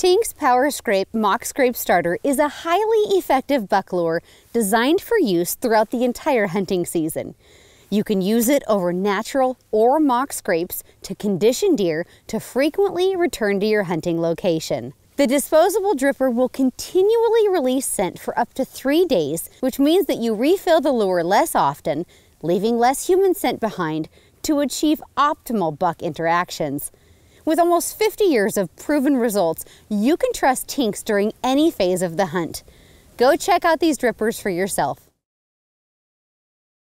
Tinks Power Scrape Mock Scrape Starter is a highly effective buck lure designed for use throughout the entire hunting season. You can use it over natural or mock scrapes to condition deer to frequently return to your hunting location. The disposable dripper will continually release scent for up to three days, which means that you refill the lure less often, leaving less human scent behind to achieve optimal buck interactions. With almost 50 years of proven results, you can trust Tinks during any phase of the hunt. Go check out these drippers for yourself.